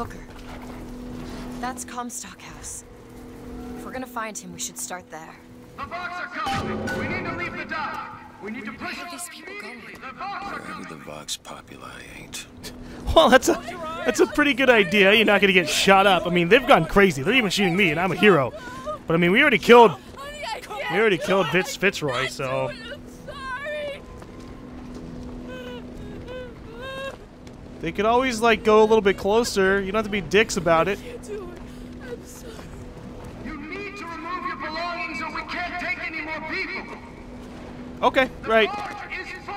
Booker. That's Comstock House. If we're gonna find him, we should start there. The Vox are coming! We need to leave the dock! We need to push Where are these people going? The Vox are Wherever coming! the Vox Populi ain't. Well, that's a that's a pretty good idea. You're not gonna get shot up. I mean, they've gone crazy. They're even shooting me, and I'm a hero. But I mean, we already killed we already killed Fitz Fitzroy, so they could always like go a little bit closer. You don't have to be dicks about it. You need to remove your belongings or we can't take any more people! Okay, right. Barge is full!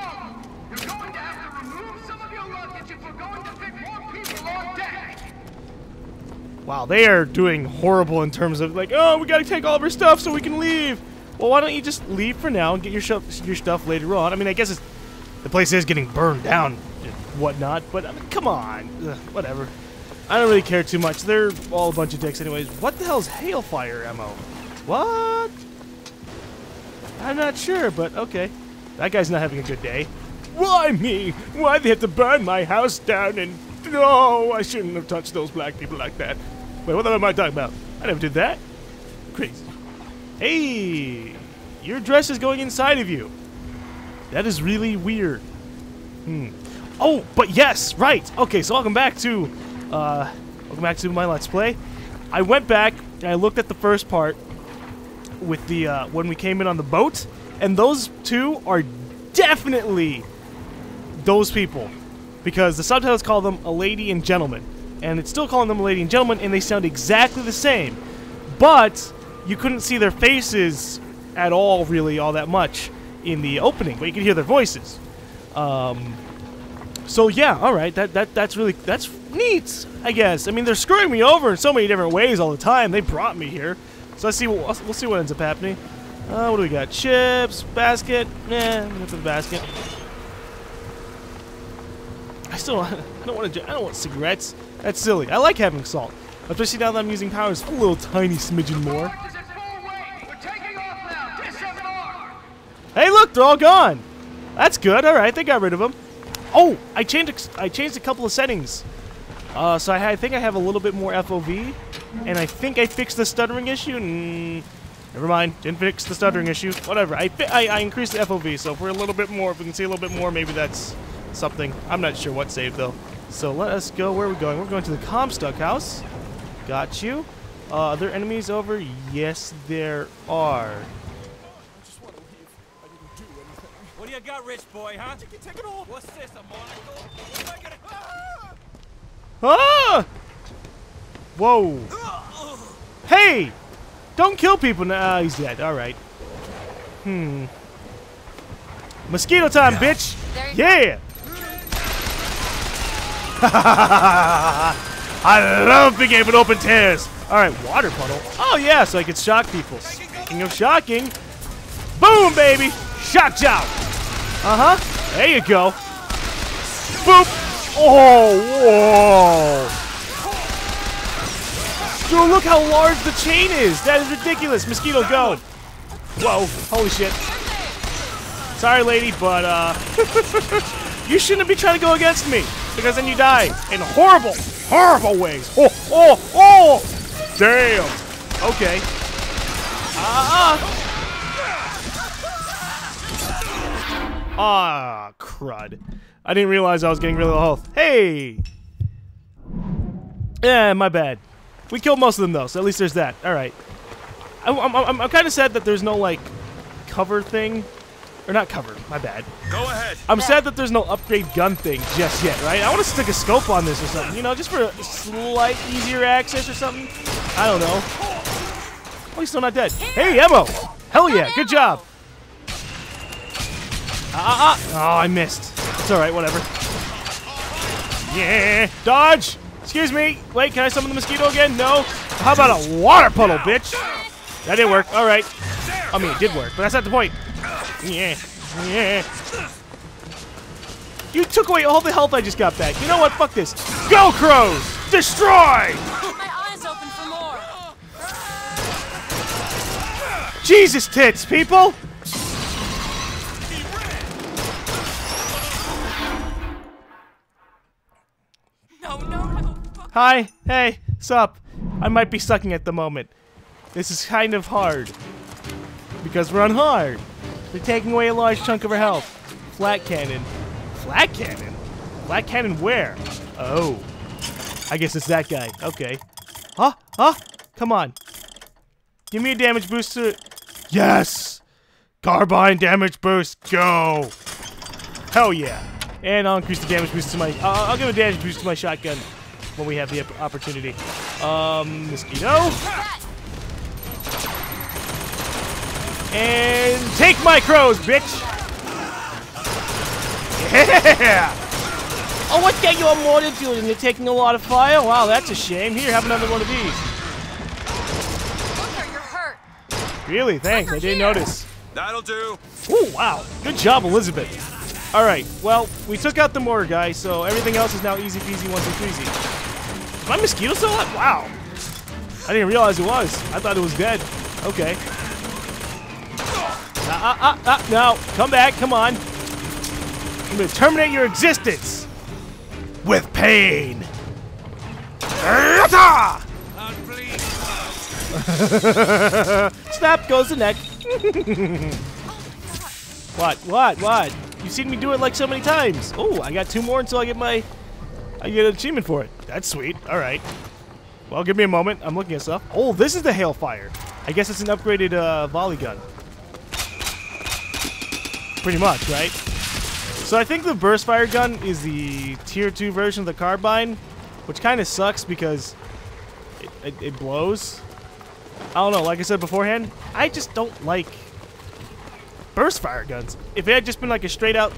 You're going to have to remove some of your luggage if we're going to fit more people on deck! Wow, they are doing horrible in terms of like, oh, we gotta take all of our stuff so we can leave. Well, why don't you just leave for now and get your stuff, your stuff later on? I mean, I guess it's, the place is getting burned down and whatnot, but I mean, come on, Ugh, whatever. I don't really care too much. They're all a bunch of dicks, anyways. What the hell's hailfire ammo? What? I'm not sure, but okay. That guy's not having a good day. Why me? Why they have to burn my house down and no, I shouldn't have touched those black people like that. Wait, what the hell am I talking about? I never did that. Crazy. Hey, your dress is going inside of you. That is really weird. Hmm. Oh, but yes, right. Okay, so welcome back to, uh, welcome back to my Let's Play. I went back and I looked at the first part with the uh, when we came in on the boat, and those two are definitely those people because the subtitles call them a lady and gentleman, and it's still calling them a lady and gentleman, and they sound exactly the same, but you couldn't see their faces at all, really, all that much in the opening, but you could hear their voices. Um, so yeah, all right, that that that's really that's neat, I guess. I mean, they're screwing me over in so many different ways all the time. They brought me here, so let's see. What, we'll see what ends up happening. Uh, what do we got? Chips, basket. Nah, for the basket. I still I don't want to. I don't want cigarettes. That's silly. I like having salt, especially now that I'm using powers a little tiny smidgen more. Hey, look, they're all gone. That's good. All right, they got rid of them. Oh, I changed. I changed a couple of settings. Uh, so I, I think I have a little bit more FOV, and I think I fixed the stuttering issue. Mm, never mind, didn't fix the stuttering issue. Whatever. I, I I increased the FOV, so if we're a little bit more, if we can see a little bit more, maybe that's something. I'm not sure what saved though. So let us go. Where are we going? We're going to the Comstock house. Got you. Uh, are there enemies over? Yes, there are. What do you got, rich boy, huh? Take it, take it off. What's this, a monocle? What am I gonna... Ah! Whoa. Hey! Don't kill people now. Ah, he's dead. All right. Hmm. Mosquito time, bitch! There you go. Yeah! I love being able to open tears. All right, water puddle. Oh yeah, so I can shock people. Speaking of shocking, boom, baby, shock job. Uh huh. There you go. Boop. Oh, whoa. Dude, look how large the chain is. That is ridiculous. Mosquito, go. Whoa, holy shit. Sorry, lady, but uh, you shouldn't be trying to go against me because then you die in horrible, horrible ways. Oh, oh, oh! Damn. Okay. Ah. Ah, crud. I didn't realize I was getting rid of the health. Hey. Yeah, my bad. We killed most of them though, so at least there's that. All right. I'm, I'm, I'm, kind of sad that there's no like cover thing, or not cover. My bad. Go ahead. I'm sad that there's no upgrade gun thing just yet, right? I want to stick a scope on this or something, you know, just for a slight easier access or something. I don't know. Oh, he's still not dead. Hey, ammo! Hell yeah, good job. Ah, ah, ah. Oh, I missed. It's all right, whatever. Yeah, dodge. Excuse me. Wait, can I summon the mosquito again? No. How about a water puddle, bitch? That didn't work. All right. I mean, it did work, but that's not the point. Yeah, yeah. You took away all the health I just got back. You know what? Fuck this. Go, crows! Destroy! Keep my eyes open for more. Jesus tits, people! Hi. Hey. Sup. I might be sucking at the moment. This is kind of hard. Because we're on hard. They're taking away a large chunk of our health. Flat cannon. Flat cannon? Flat cannon where? Oh. I guess it's that guy. Okay. Huh? Huh? Come on. Give me a damage booster. Yes! Carbine damage boost. Go! Hell yeah. And I'll increase the damage boost to my... Uh, I'll give a damage boost to my shotgun when we have the opportunity. Um, mosquito. And take my crows, bitch! Yeah! Oh, what got you on mortar dude? You're taking a lot of fire? Wow, that's a shame. Here, have another one of these. Booker, you're hurt. Really? Thanks. I didn't notice. That'll do. Ooh, wow. Good job, Elizabeth. All right. Well, we took out the mortar guy, so everything else is now easy peasy, one, two, threesy. Is my mosquito still? Wow. I didn't realize it was. I thought it was dead. Okay. Ah, ah, ah, ah. No. Come back. Come on. I'm to terminate your existence. With pain. Snap goes the neck. what? What? What? You've seen me do it like so many times. Oh, I got two more until I get my, I get an achievement for it. That's sweet. All right. Well, give me a moment. I'm looking at stuff. Oh, this is the Hailfire. I guess it's an upgraded uh, volley gun. Pretty much, right? So I think the burst fire gun is the tier 2 version of the carbine, which kind of sucks because it, it, it blows. I don't know, like I said beforehand, I just don't like burst fire guns. If it had just been like a straight out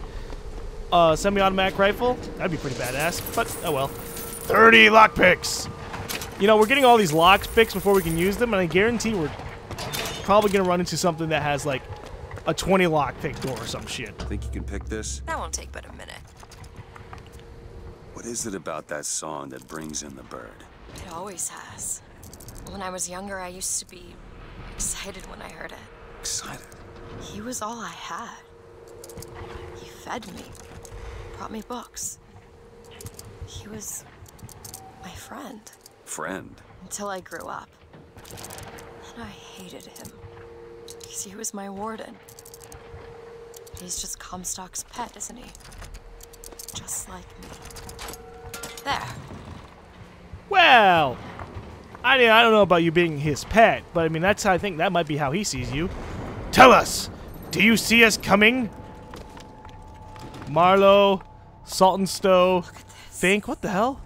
uh, semi-automatic rifle, that'd be pretty badass, but oh well. 30 lockpicks! You know, we're getting all these lockpicks before we can use them, and I guarantee we're probably going to run into something that has like a 20 lockpick door or some shit. Think you can pick this? That won't take but a minute. What is it about that song that brings in the bird? It always has. When I was younger, I used to be excited when I heard it. Excited. He was all I had. He fed me, brought me books. He was my friend Friend. until I grew up. And I hated him because he was my warden. He's just Comstock's pet, isn't he? Just like me. There. Well, I mean, I don't know about you being his pet, but I mean, that's how I think that might be how he sees you. Tell us, do you see us coming? Marlowe, Saltonstow, think, what the hell?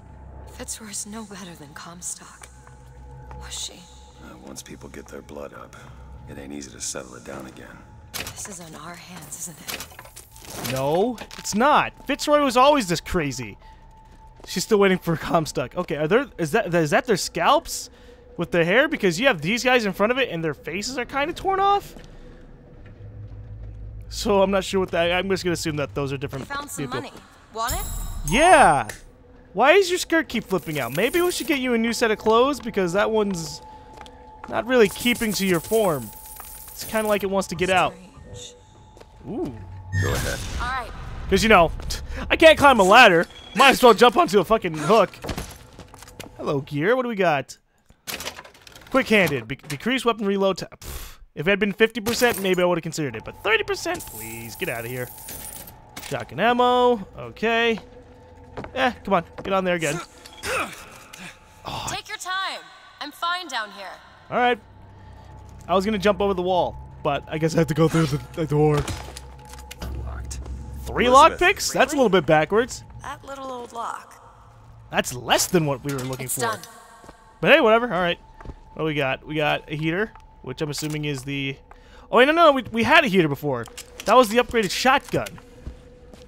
Fitzroy's no better than Comstock. Was she? Uh, once people get their blood up, it ain't easy to settle it down again. This is on our hands, isn't it? No, it's not. Fitzroy was always this crazy. She's still waiting for Comstock. Okay, are there is that is that their scalps with their hair? Because you have these guys in front of it and their faces are kind of torn off. So I'm not sure what that. I'm just gonna assume that those are different Found some people. money. Want it? Yeah. Why does your skirt keep flipping out? Maybe we should get you a new set of clothes because that one's not really keeping to your form. It's kind of like it wants to get out. Ooh. Go ahead. All right. Because, you know, I can't climb a ladder. Might as well jump onto a fucking hook. Hello, gear. What do we got? Quick-handed. Be decrease weapon reload time. Pff, If it had been 50%, maybe I would have considered it. But 30%? Please, get out of here. Shotgun ammo. Okay. Eh, come on. Get on there again. Take your time. I'm fine down here. All right. I was going to jump over the wall. But I guess I have to go through the, the door. Locked. Three Elizabeth. lockpicks? That's a little bit backwards. That little old lock. That's less than what we were looking It's for. done. But hey, whatever. All right. What do we got? We got a heater, which I'm assuming is the. Oh wait, no, no, we, we had a heater before. That was the upgraded shotgun.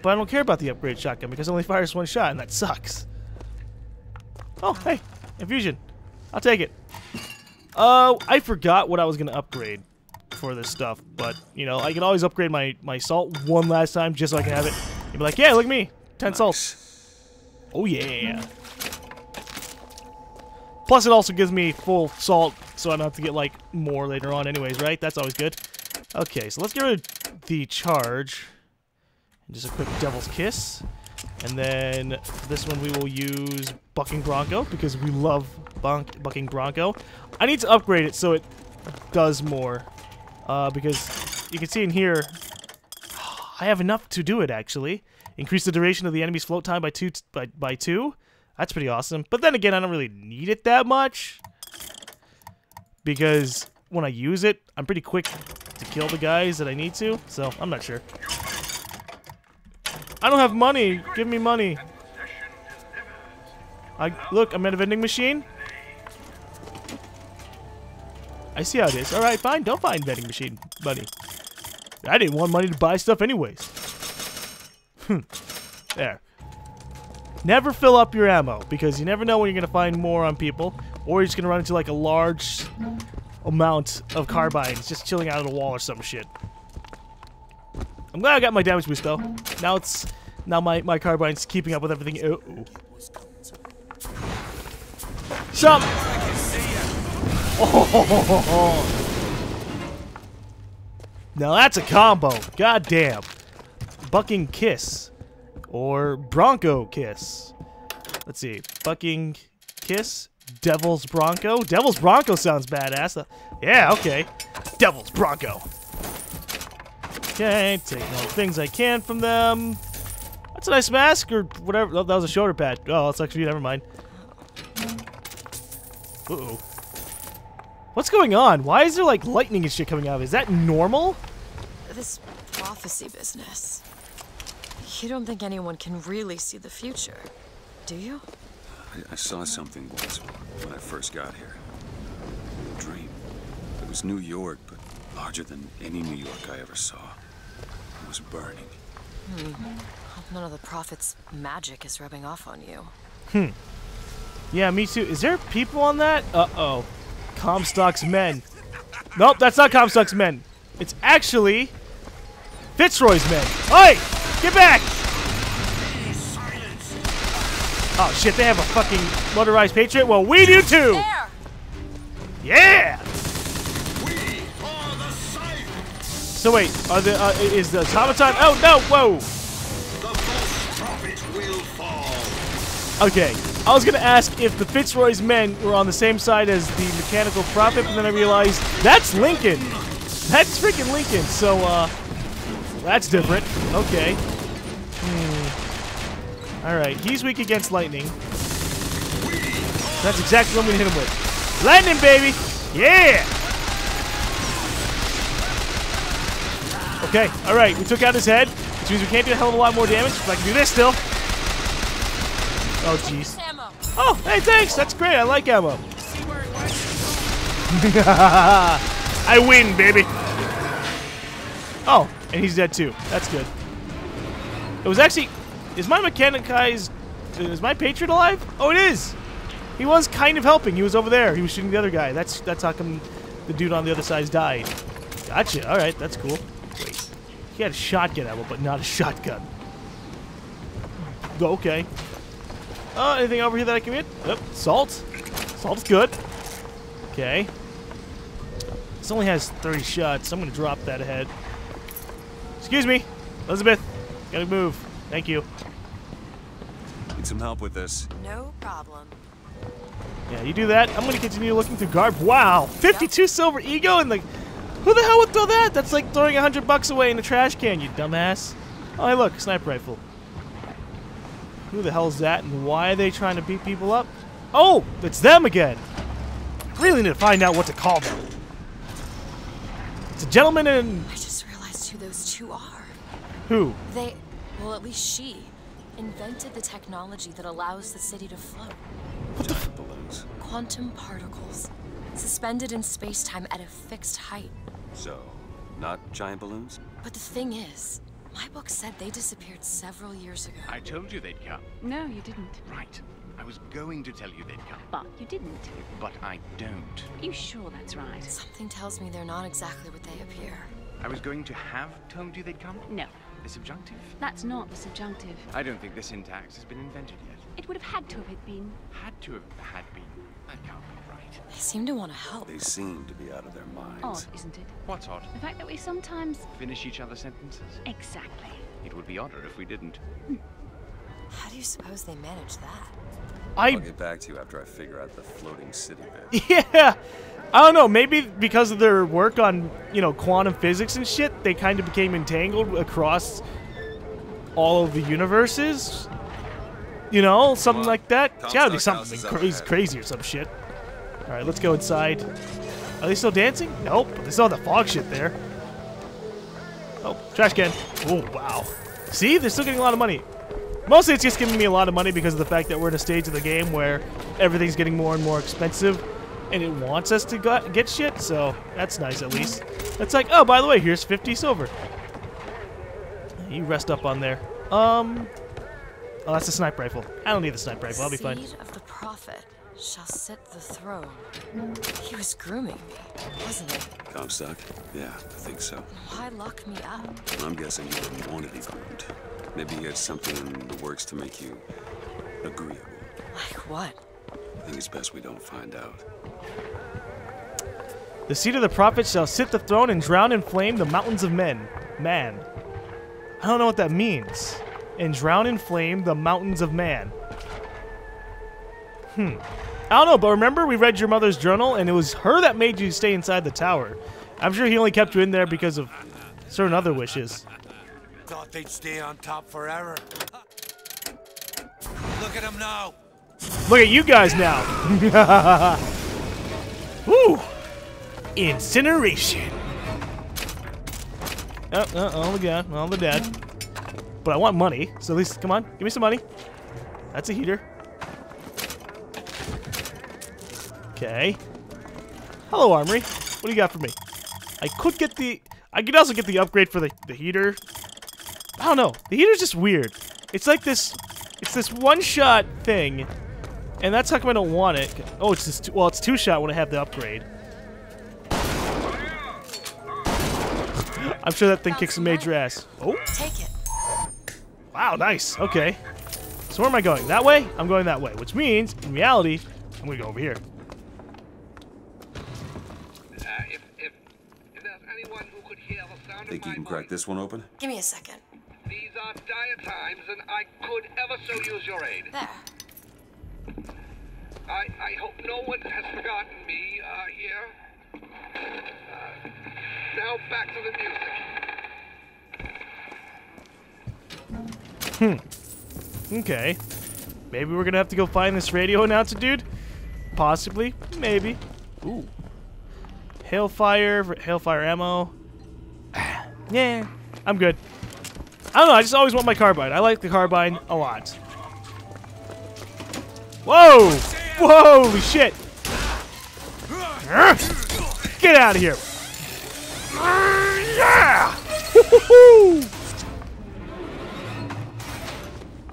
But I don't care about the upgraded shotgun because it only fires one shot, and that sucks. Oh, hey, infusion. I'll take it. Uh, I forgot what I was gonna upgrade for this stuff, but you know, I can always upgrade my my salt one last time just so I can have it. You'd be like, yeah, look at me, ten salt. Oh yeah. Plus, it also gives me full salt, so I don't have to get, like, more later on anyways, right? That's always good. Okay, so let's get rid of the charge. And just a quick Devil's Kiss. And then this one we will use Bucking Bronco because we love Bucking Bronco. I need to upgrade it so it does more. Uh, because you can see in here, I have enough to do it actually. Increase the duration of the enemy's float time by two by, by two. That's pretty awesome. But then again, I don't really need it that much. Because when I use it, I'm pretty quick to kill the guys that I need to. So, I'm not sure. I don't have money. Give me money. I Look, I'm at a vending machine. I see how it is. Alright, fine. Don't find vending machine money. I didn't want money to buy stuff anyways. Hmm. there. Never fill up your ammo, because you never know when you're going to find more on people, or you're just going to run into like a large amount of carbines just chilling out of the wall or some shit. I'm glad I got my damage boost though. Now it's now my my carbine's keeping up with everything. Oh, jump! Oh, now that's a combo. God damn. Bucking kiss or Bronco kiss. Let's see. Fucking kiss. Devil's Bronco. Devil's Bronco sounds badass. Uh, yeah, okay. Devil's Bronco. Okay, take all the things I can from them. That's a nice mask, or whatever. Oh, that was a shoulder pad. Oh, that's actually, never mind. Uh-oh. What's going on? Why is there, like, lightning and shit coming out of it? Is that normal? This prophecy business. You don't think anyone can really see the future, do you? I, I saw something once when I first got here. A dream. It was New York, but larger than any New York I ever saw. It was burning. None of the prophet's magic is rubbing off on you. Hmm. Yeah, me too. Is there people on that? Uh-oh. Comstock's men. Nope, that's not Comstock's men. It's actually Fitzroy's men. Oi! Get back! Oh shit, they have a fucking motorized patriot? Well, we do too! There! Yeah! So wait, are the uh, is the automaton? Oh no! Whoa! Okay, I was gonna ask if the Fitzroy's men were on the same side as the mechanical prophet, but then I realized that's Lincoln. That's freaking Lincoln. So uh, that's different. Okay. Hmm. All right, he's weak against lightning. That's exactly what I'm gonna hit him with. Lightning, baby! Yeah! Okay, alright, we took out his head, which means we can't do a hell of a lot more damage, but I can do this still. Oh, jeez. Oh, hey, thanks! That's great, I like ammo. I win, baby! Oh, and he's dead too. That's good. It was actually... Is my mechanic Mechanicized... Is my Patriot alive? Oh, it is! He was kind of helping. He was over there. He was shooting the other guy. That's that's how come the dude on the other side died. Gotcha. All right, that's cool. Wait, he had a shotgun ammo, but not a shotgun. Okay. Uh, anything over here that I can get? Yep, salt. Salt's good. Okay. This only has 30 shots. so I'm gonna drop that ahead. Excuse me, Elizabeth. Gotta move. Thank you. Need some help with this. No problem. Yeah, you do that. I'm gonna continue looking through garb. Wow, 52 silver eagle and like, who the hell would throw that? That's like throwing a hundred bucks away in a trash can, you dumbass. Oh, hey, look, sniper rifle. Who the hell is that, and why are they trying to beat people up? Oh, it's them again. Really need to find out what to call them. It's a gentleman and I just realized who those two are. who? They, well, at least she, invented the technology that allows the city to float. What Giant balloons. Quantum particles, suspended in space-time at a fixed height. So, not giant balloons? But the thing is, my book said they disappeared several years ago. I told you they'd come. No, you didn't. Right. I was going to tell you they'd come. But you didn't. But I don't. Are You sure that's right? Something tells me they're not exactly what they appear. I was going to have told you they'd come. No, The subjunctive? that's not the subjunctive. I don't think the syntax has been invented yet. It would have had to have it been. Had to have had been. That can't be right. They seem to want to help. They seem to be out of their minds. Odd, isn't it? What's odd? The fact that we sometimes. Finish each other's sentences? Exactly. It would be odder if we didn't. How do you suppose they manage that? I'll get back to you after I figure out the floating city bit. yeah. I don't know. Maybe because of their work on you know quantum physics and shit, they kind of became entangled across all of the universes. You know, something on. like that. It's gotta be something crazy, crazy or some shit. All right, let's go inside. Are they still dancing? Nope. They still have the fog shit there. Oh, trash can. Oh, wow. See, they're still getting a lot of money. Mostly it's just giving me a lot of money because of the fact that we're in a stage of the game where everything's getting more and more expensive and it wants us to got, get shit, so that's nice at least. It's like, oh, by the way, here's 50 silver. You rest up on there. Um, oh, that's a sniper rifle. I don't need the sniper rifle, I'll be fine. Seed of the prophet shall sit the throne. He was grooming me, wasn't he? Comstock? Yeah, I think so. Why lock me up? I'm guessing you didn't want to be groomed. Maybe he had something in the works to make you agreeable. Like what? I think it's best we don't find out. The seed of the prophet shall sit the throne and drown in flame the mountains of men. Man. I don't know what that means. And drown in flame the mountains of man. Hmm. I don't know, but remember we read your mother's journal and it was her that made you stay inside the tower. I'm sure he only kept you in there because of certain other wishes. Thought they'd stay on top forever. Look at him now. Look at you guys now. Woo! Incineration. Oh, oh, oh, yeah, all the dead. But I want money, so at least, come on, give me some money. That's a heater. Okay. Hello, Armory. What do you got for me? I could get the... I could also get the upgrade for the, the heater. I don't know. The heater's just weird. It's like this... It's this one-shot thing. And that's how come I don't want it. Oh, it's just... Well, it's two-shot when I have the upgrade. I'm sure that thing kicks some major ass. Oh, Take it. wow, nice. Okay. So where am I going? That way? I'm going that way, which means, in reality, I'm going to go over here. Uh, if, if, if there's anyone who could hear the sound Think you can crack this one open? Give me a second. these are dire times, and I could ever so use your aid. There. I, I hope no one has forgotten me uh, here. Uh, now back to the music. Hmm. Okay. Maybe we're to have to go find this radio announcer dude? Possibly. Maybe. Ooh. Hailfire, Hailfire ammo. yeah, I'm good. I don't know, I just always want my carbine. I like the carbine a lot. Whoa! Whoa, holy shit! Get out of here! Yeah!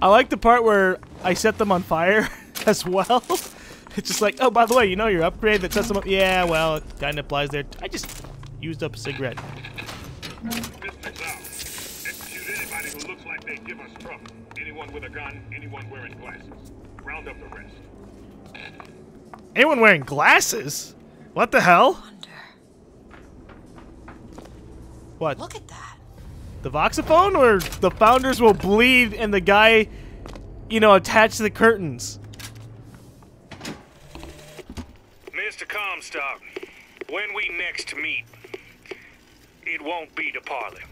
I like the part where I set them on fire as well. It's just like, oh, by the way, you know your upgrade that sets them up? Yeah, well, it kind of applies there. I just used up a cigarette. Anyone with a gun, anyone wearing glasses. Round up the rest. Anyone wearing glasses? What the hell? Wonder. What? Look at that. The voxophone or the founders will bleed and the guy, you know, attached to the curtains? Mr. Comstock, when we next meet, it won't be to parley.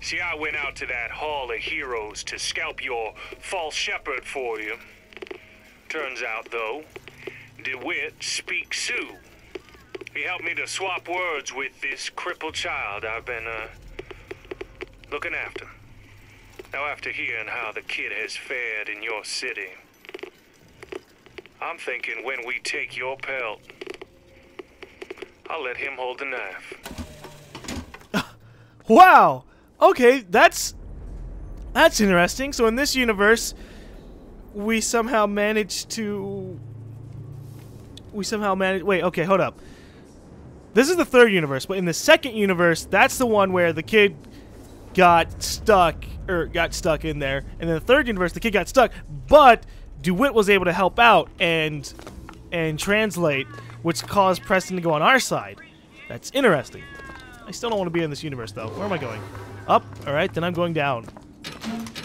See, I went out to that Hall of Heroes to scalp your false shepherd for you. Turns out, though, DeWitt speaks Sioux. He helped me to swap words with this crippled child I've been, uh, looking after. Now, after hearing how the kid has fared in your city, I'm thinking when we take your pelt, I'll let him hold the knife. Wow. Okay, that's that's interesting. So in this universe, we somehow managed to we somehow managed. Wait, okay, hold up. This is the third universe, but in the second universe, that's the one where the kid got stuck or got stuck in there, and in the third universe, the kid got stuck, but Dewitt was able to help out and and translate, which caused Preston to go on our side. That's interesting. I still don't want to be in this universe, though. Where am I going? Up? Alright, then I'm going down.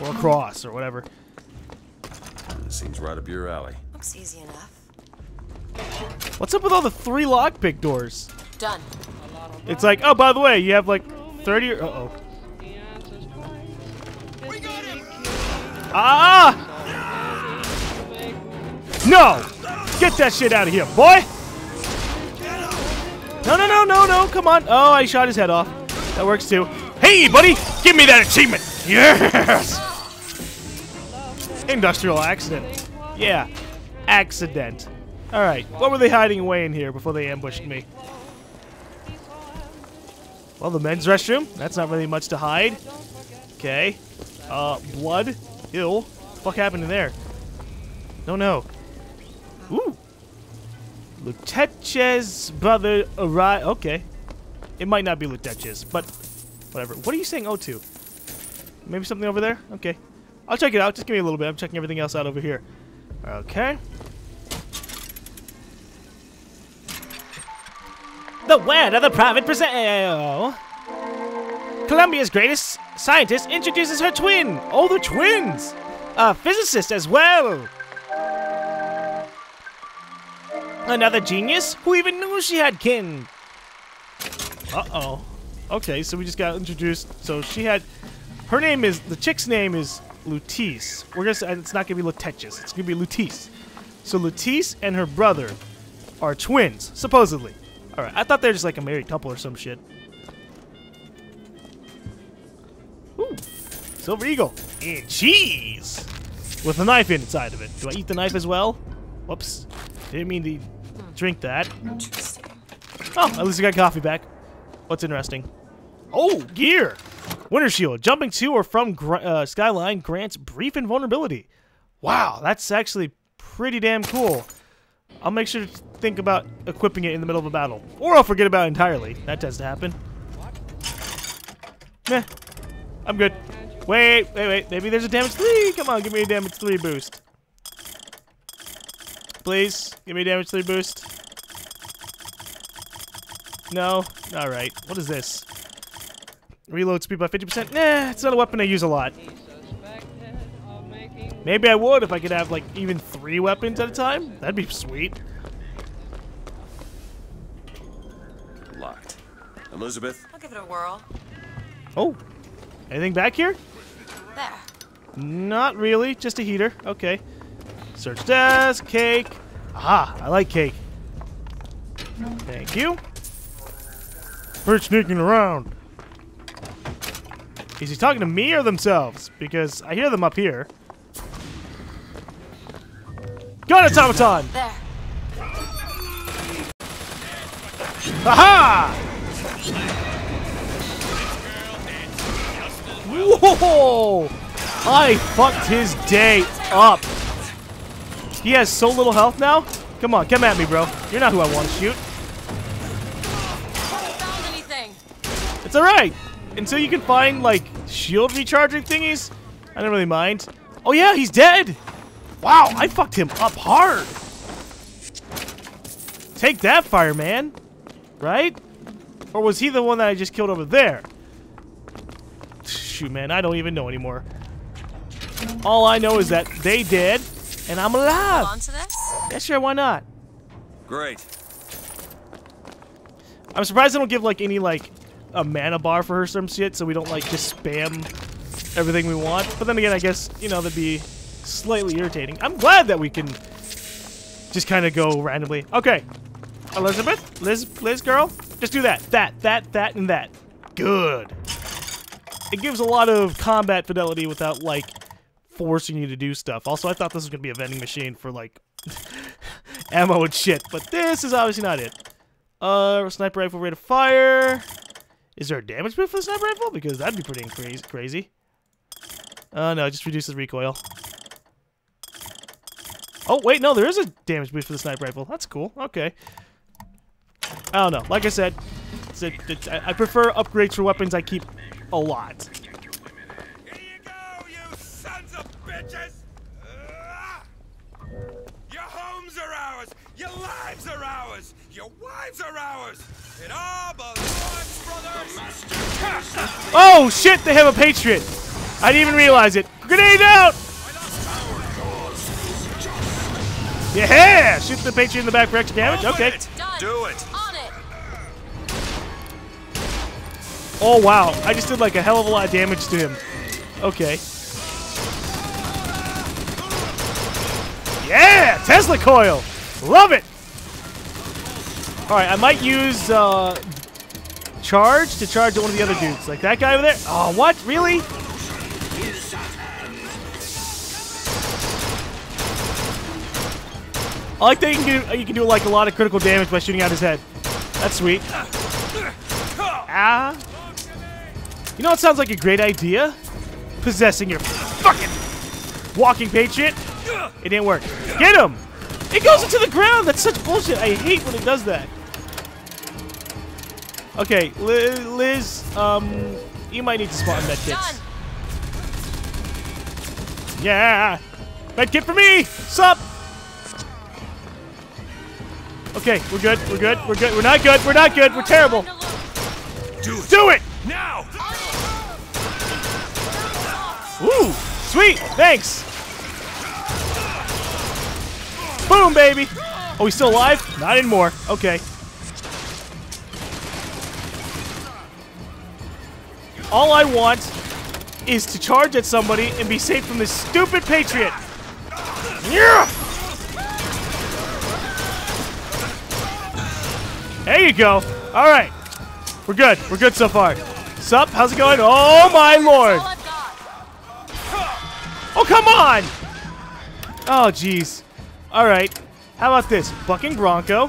Or across, or whatever. This seems right up your alley. Looks easy enough. What's up with all the three lockpick doors? Done. It's like, oh, by the way, you have like 30 or, uh-oh. Ah! No! Get that shit out of here, boy! No, no, no, no, no, come on. Oh, I shot his head off. That works too. Hey, buddy! Give me that achievement! Yes! Industrial accident. Yeah, accident. Alright, what were they hiding away in here before they ambushed me? Well, the men's restroom. That's not really much to hide. Okay. Uh, blood. Ew. Fuck happened in there? No, no. Ooh. Luteche's brother arrived. Okay. It might not be Luteche's, but whatever. What are you saying oh to? Maybe something over there? Okay. I'll check it out. Just give me a little bit. I'm checking everything else out over here. Okay. The word of the private present. Columbia's greatest scientist introduces her twin. Oh, the twins! A physicist as well. Another genius? Who even knew she had kin? Uh-oh. Okay, so we just got introduced. So she had... Her name is... The chick's name is Lutece. We're gonna say... It's not gonna be Luteches. It's gonna be Lutece. So Lutece and her brother are twins, supposedly. Alright, I thought they were just like a married couple or some shit. Ooh. Silver Eagle. And cheese! With a knife inside of it. Do I eat the knife as well? Whoops. Didn't mean to drink that. Interesting. Oh, at least I got coffee back. What's interesting? Oh, gear! Winter Shield. Jumping to or from uh, Skyline grants brief invulnerability. Wow, that's actually pretty damn cool. I'll make sure to think about equipping it in the middle of a battle. Or I'll forget about it entirely. That to happen. Meh. I'm good. Wait, wait, wait. Maybe there's a damage 3. Come on, give me a damage 3 boost. Please, give me a damage 3 boost. No? Alright. What is this? Reload speed by 50%? Nah, it's not a weapon I use a lot. Maybe I would if I could have, like, even three weapons at a time. That'd be sweet. Locked. Elizabeth? I'll give it a whirl. Oh. Anything back here? There. Not really. Just a heater. Okay. Search desk. Cake. Aha. I like cake. Thank you. Quit sneaking around. Is he talking to me or themselves? Because I hear them up here. Gun automaton! There. Aha! Whoa! I fucked his day up. He has so little health now. Come on, come at me, bro. You're not who I want to shoot. Haven't found anything. It's alright. Until you can find, like, shield recharging thingies, I don't really mind. Oh yeah, he's dead! Wow, I fucked him up hard! Take that, fireman! Right? Or was he the one that I just killed over there? Shoot, man, I don't even know anymore. All I know is that they did, and I'm alive! Hold on to this? Yeah, sure, why not? Great. I'm surprised they don't give, like, any, like, a mana bar for her some shit, so we don't, like, just spam everything we want. But then again, I guess, you know, that'd be slightly irritating. I'm glad that we can just kind of go randomly. Okay. Elizabeth? Liz, Liz girl? Just do that. That, that, that, and that. Good. It gives a lot of combat fidelity without, like, forcing you to do stuff. Also, I thought this was going to be a vending machine for, like, ammo and shit. But this is obviously not it. Uh, sniper rifle rate of fire. Is there a damage boost for the sniper rifle? Because that'd be pretty crazy. Uh, no, it just reduces recoil. Oh, wait, no, there is a damage boost for the sniper rifle. That's cool. Okay. I don't know. Like I said, it's a, it's, I prefer upgrades for weapons I keep a lot. Your homes are ours! Your lives are ours! Your wives are ours! It all belongs, brothers! Oh, shit, they have a Patriot. I didn't even realize it. Grenade out! Yeah! Shoot the Patriot in the back for extra damage. Okay. Do it. On it. Oh, wow. I just did like a hell of a lot of damage to him. Okay. Yeah! Tesla coil! Love it! Alright, I might use uh, charge to charge at one of the other dudes. Like that guy over there. Oh, what? Really? I like that you can do you can do like a lot of critical damage by shooting out his head. That's sweet. Ah. You know what sounds like a great idea? Possessing your fucking walking patriot. It didn't work. Get him! It goes into the ground. That's such bullshit. I hate when it does that. Okay, Liz, Liz um, you might need to spawn medkits. Yeah, medkit for me. Sup? Okay, we're good. We're good. We're good. We're not good. We're not good. We're terrible. Do it. Do it! Now! Ooh, sweet. Thanks. Boom, baby. Oh, he's still alive? Not anymore. Okay. All I want is to charge at somebody and be safe from this stupid Patriot. Yeah! There you go. All right. We're good. We're good so far. Sup? How's it going? Oh, my lord. Oh, come on! Oh, jeez. All right. How about this? Bucking Bronco,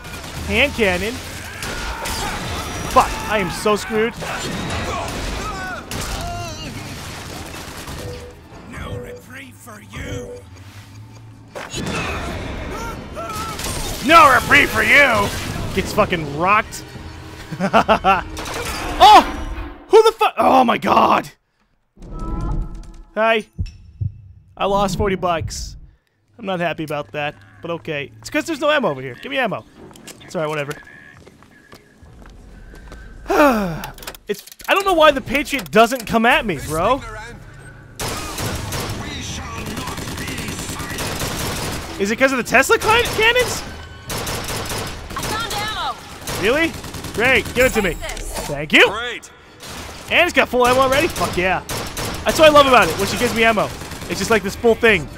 hand cannon. Fuck, I am so screwed. No reprieve for you! Gets fucking rocked. oh! Who the fuck? Oh my god! Hi. I lost 40 bucks. I'm not happy about that, but okay. It's because there's no ammo over here. Give me ammo. It's alright, whatever. it's. I don't know why the Patriot doesn't come at me, bro. Is it because of the Tesla cannons? I found ammo. Really? Great. Give it to me. Thank you. Great. And it's got full ammo already? Fuck yeah. That's what I love about it, when she gives me ammo. It's just like this full thing.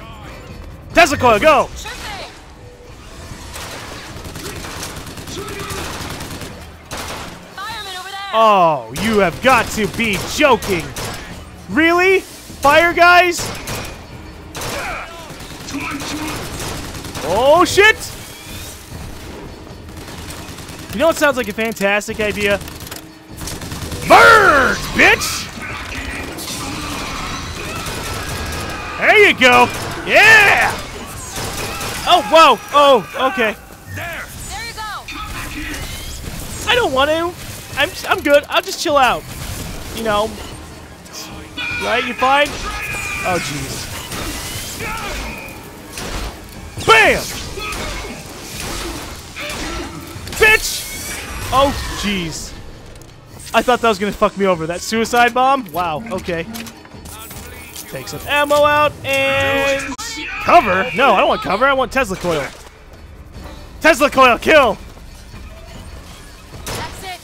Tesla coil, go! Sure thing. Fireman over there. Oh, you have got to be joking. Really? Fire guys? Oh shit! You know what sounds like a fantastic idea? Birds, bitch! There you go! Yeah! Oh, whoa! Oh, okay. There. There you go. I don't want to. I'm I'm good. I'll just chill out. You know. Right? You fine? Oh jeez. Bam! Oh jeez. I thought that was gonna fuck me over. That suicide bomb? Wow. Okay. Take some ammo out and cover. No, I don't want cover. I want Tesla coil. Tesla coil, kill. That's it.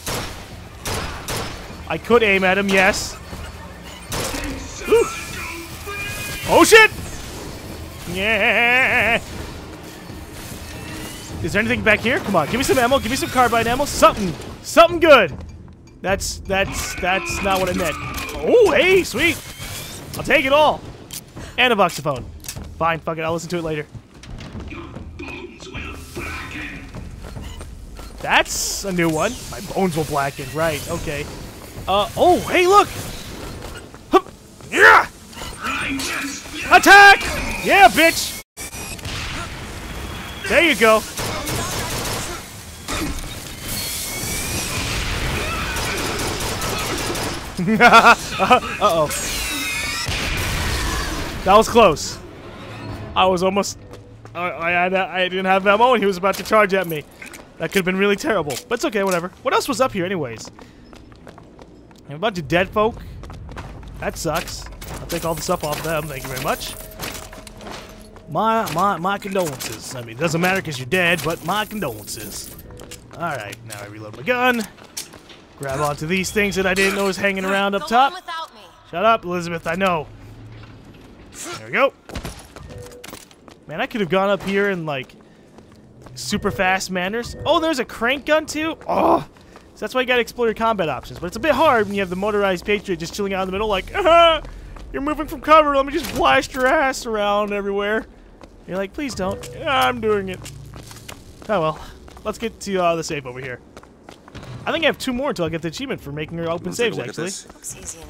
I could aim at him, yes. Oh shit! Yeah. Is there anything back here? Come on, give me some ammo. Give me some carbine ammo. Something, something good. That's that's that's not what I meant. Oh, hey, sweet. I'll take it all. And a voxophone. Fine, fuck it. I'll listen to it later. That's a new one. My bones will blacken. Right. Okay. Uh. Oh, hey, look. Hup. Yeah. Attack! Yeah, bitch. There you go. Uh-oh. That was close. I was almost... I, I, I didn't have ammo and he was about to charge at me. That could have been really terrible. But it's okay, whatever. What else was up here anyways? A bunch of dead folk. That sucks. I'll take all the stuff off them. Thank you very much. My my my condolences. I mean, it doesn't matter because you're dead, but my condolences. All right, now I reload my gun. Grab onto these things that I didn't know was hanging around up top. on without me. Shut up, Elizabeth. I know. There we go. Man, I could have gone up here in like super fast manners. Oh, there's a crank gun too. Oh, so that's why you gotta explore your combat options. But it's a bit hard when you have the motorized Patriot just chilling out in the middle, like, ah, you're moving from cover. Let me just blast your ass around everywhere. You're like, please don't. "Yeah, I'm doing it. Oh well. Let's get to uh, the safe over here. I think I have two more until I get the achievement for making her open Wanna take a saves. Actually. Looks easy enough.